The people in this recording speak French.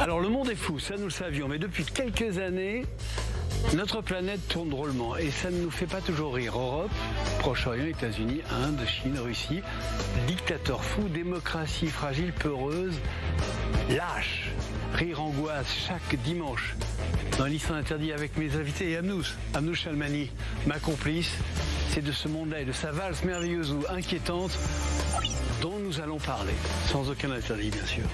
Alors le monde est fou, ça nous le savions, mais depuis quelques années, notre planète tourne drôlement et ça ne nous fait pas toujours rire. Europe, Proche-Orient, États-Unis, Inde, Chine, Russie, dictateurs fous, démocratie fragile, peureuse, lâche, rire angoisse chaque dimanche. Dans l'histoire interdit avec mes invités et Amnous, Amnous Chalmani, ma complice, c'est de ce monde-là et de sa valse merveilleuse ou inquiétante dont nous allons parler, sans aucun interdit bien sûr.